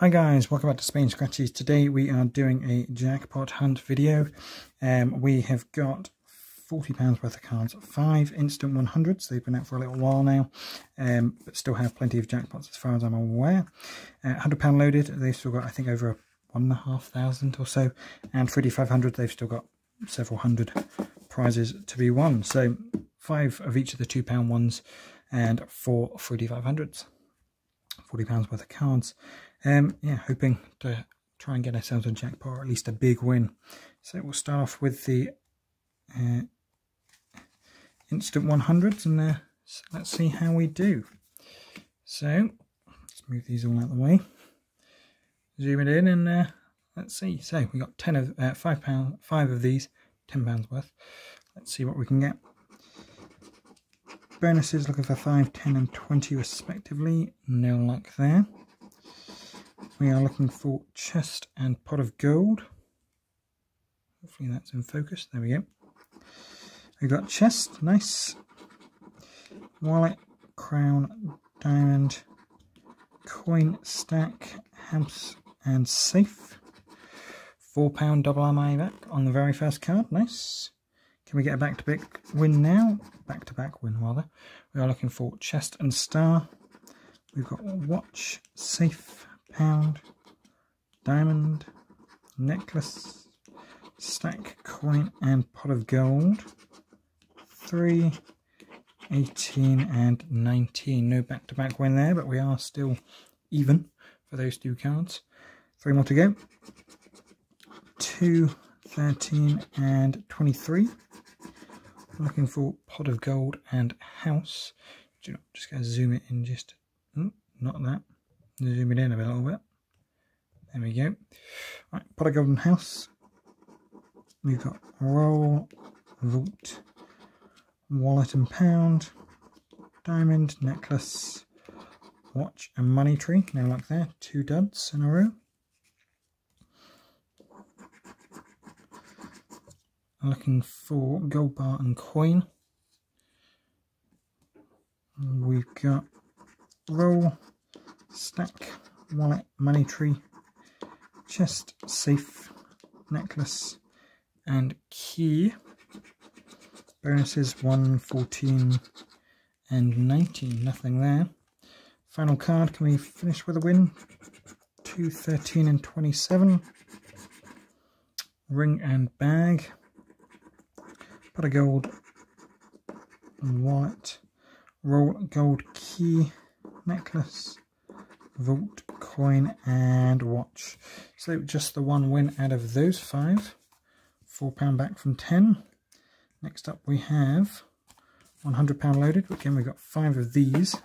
Hi guys, welcome back to SPayne Scratchies. Today we are doing a jackpot hunt video. Um, we have got £40 worth of cards, 5 instant 100s. They've been out for a little while now, um, but still have plenty of jackpots as far as I'm aware. Uh, £100 loaded, they've still got I think over 1,500 or so. And 500, they've still got several hundred prizes to be won. So 5 of each of the £2 ones and 4 500s. £40 worth of cards. Um, yeah, hoping to try and get ourselves a jackpot or at least a big win. So we'll start off with the uh, instant 100s and uh, let's see how we do. So let's move these all out of the way. Zoom it in and uh, let's see. So we got 10 of uh, five pound, five of these, 10 pounds worth. Let's see what we can get. Bonuses looking for 5, 10 and 20 respectively. No luck there. We are looking for chest and pot of gold. Hopefully that's in focus. There we go. We got chest, nice. Wallet, crown, diamond, coin, stack, house and safe. Four pound double MI back on the very first card, nice. Can we get a back-to-back win now? Back-to-back win, rather. We are looking for chest and star. We've got watch, safe, pound, diamond, necklace, stack, coin, and pot of gold. 3, 18, and 19. No back-to-back -back win there, but we are still even for those two cards. Three more to go. 2, 13, and 23 looking for pot of gold and house. Do you know, just going to zoom it in just, not that. Zoom it in a little bit. There we go. Right, pot of gold house. We've got roll, vault, wallet and pound, diamond, necklace, watch and money tree. Now like there, two duds in a row. looking for gold bar and coin. We've got roll, stack, wallet, money tree, chest, safe, necklace, and key. Bonuses 1, 14, and 19. Nothing there. Final card. Can we finish with a win? 2, 13, and 27. Ring and bag pot of gold, and wallet, roll gold key, necklace, vault, coin, and watch. So just the one win out of those five. £4 back from 10. Next up we have £100 loaded. Again, we've got five of these.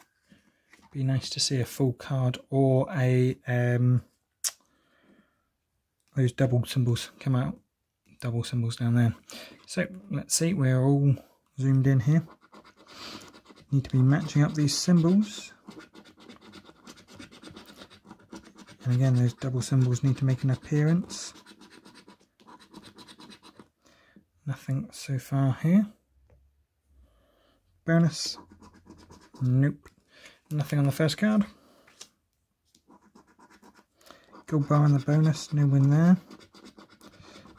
Be nice to see a full card or a um, those double symbols come out double symbols down there. So let's see, we're all zoomed in here. Need to be matching up these symbols. And again, those double symbols need to make an appearance. Nothing so far here. Bonus. Nope. Nothing on the first card. Gold bar on the bonus, no win there.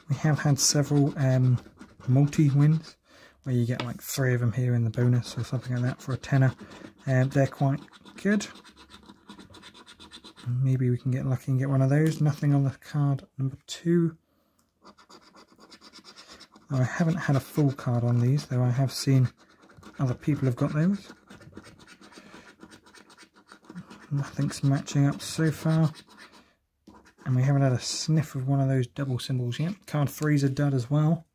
We have had several um, multi-wins where you get like three of them here in the bonus or something like that for a tenner. Um, they're quite good. Maybe we can get lucky and get one of those. Nothing on the card number two. I haven't had a full card on these, though I have seen other people have got those. Nothing's matching up so far. And we haven't had a sniff of one of those double symbols yet. Card three's a dud as well.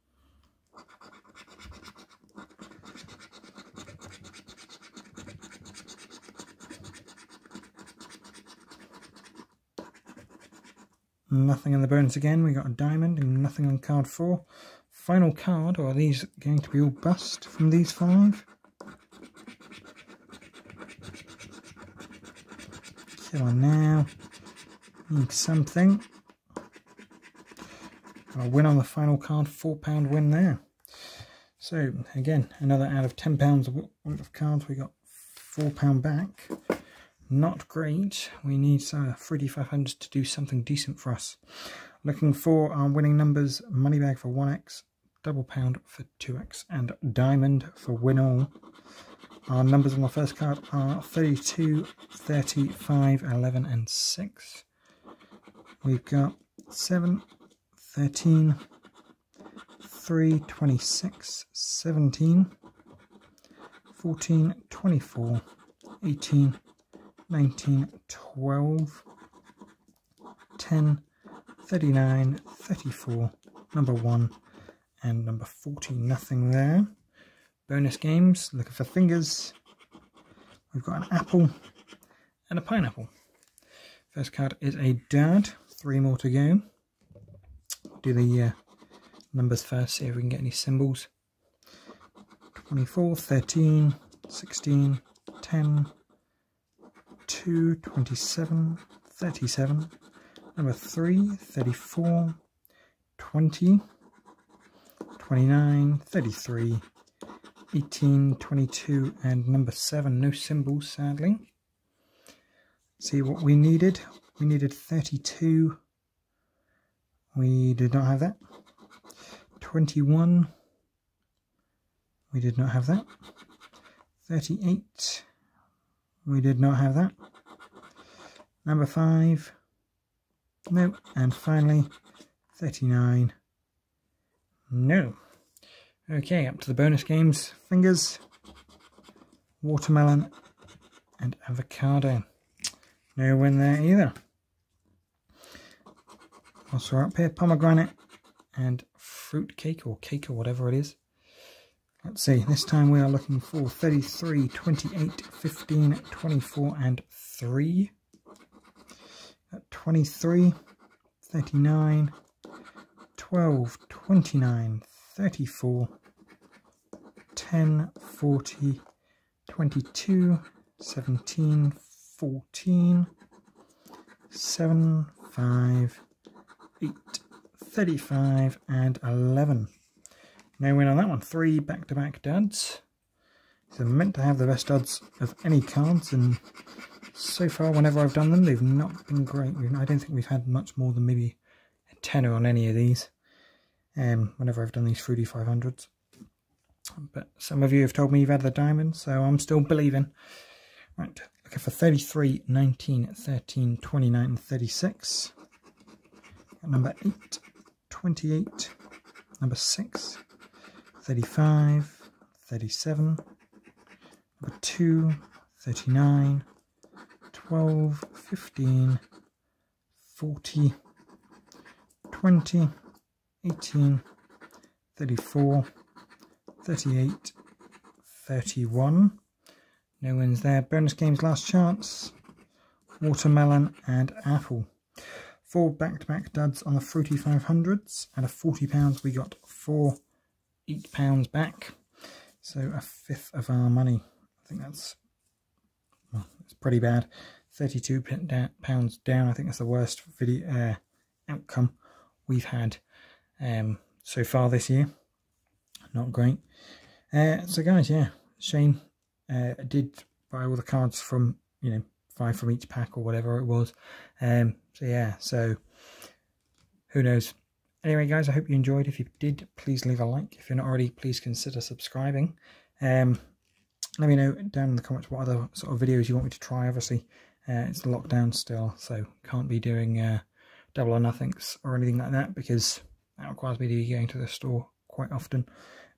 Nothing in the bonus again. We got a diamond and nothing on card four. Final card, or are these going to be all bust from these five? Come on now need something. A win on the final card, £4 win there. So, again, another out of £10 of cards, we got £4 back. Not great. We need uh, Fruity 500 to do something decent for us. Looking for our winning numbers, money bag for 1x, double pound for 2x, and diamond for win all. Our numbers on the first card are 32, 35, 11, and 6. We've got 7, 13, 3, 26, 17, 14, 24, 18, 19, 12, 10, 39, 34, number 1, and number 40. Nothing there. Bonus games, looking for fingers. We've got an apple and a pineapple. First card is a dad. Three more to go. Do the uh, numbers first, see if we can get any symbols. 24, 13, 16, 10, 2, 27, 37, number 3, 34, 20, 29, 33, 18, 22, and number 7. No symbols, sadly. See what we needed. We needed 32. We did not have that. 21. We did not have that. 38. We did not have that. Number 5. No. And finally, 39. No. Okay, up to the bonus games. Fingers, watermelon, and avocado. No win there either. Also up here, pomegranate and fruit cake or cake or whatever it is. Let's see, this time we are looking for 33, 28, 15, 24 and 3. At 23, 39, 12, 29, 34, 10, 40, 22, 17, 14, 7, 5, 8, 35, and 11. No win on that one. Three back-to-back -back duds. So meant to have the best duds of any cards, and so far, whenever I've done them, they've not been great. I don't think we've had much more than maybe a tenner on any of these. Um, whenever I've done these Fruity 500s. But some of you have told me you've had the diamond, so I'm still believing. Right, looking for 33, 19, 13, 29, and 36. Number 8, 28, number 6, 35, 37, number 2, 39, 12, 15, 40, 20, 18, 34, 38, 31. No wins there. Bonus games, last chance. Watermelon and apple. Four back-to-back -back duds on the Fruity 500s. And a £40 we got four eight pounds back. So a fifth of our money. I think that's well, it's pretty bad. 32 pounds down. I think that's the worst video uh, outcome we've had um, so far this year. Not great. Uh, so guys, yeah, Shane uh, did buy all the cards from, you know, five from each pack or whatever it was. Um, so yeah, so who knows. Anyway, guys, I hope you enjoyed. If you did, please leave a like. If you're not already, please consider subscribing. Um, let me know down in the comments what other sort of videos you want me to try. Obviously, uh, it's lockdown still, so can't be doing uh, double or nothings or anything like that because that requires me to be going to the store quite often.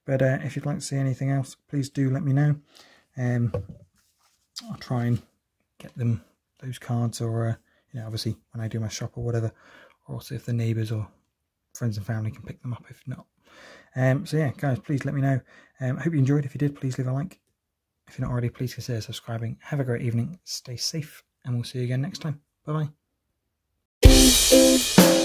But uh, if you'd like to see anything else, please do let me know. Um, I'll try and get them those cards, or uh, you know, obviously when I do my shop or whatever, or see if the neighbours or friends and family can pick them up. If not, um, so yeah, guys, please let me know. Um, I hope you enjoyed. If you did, please leave a like. If you're not already, please consider subscribing. Have a great evening. Stay safe, and we'll see you again next time. Bye bye.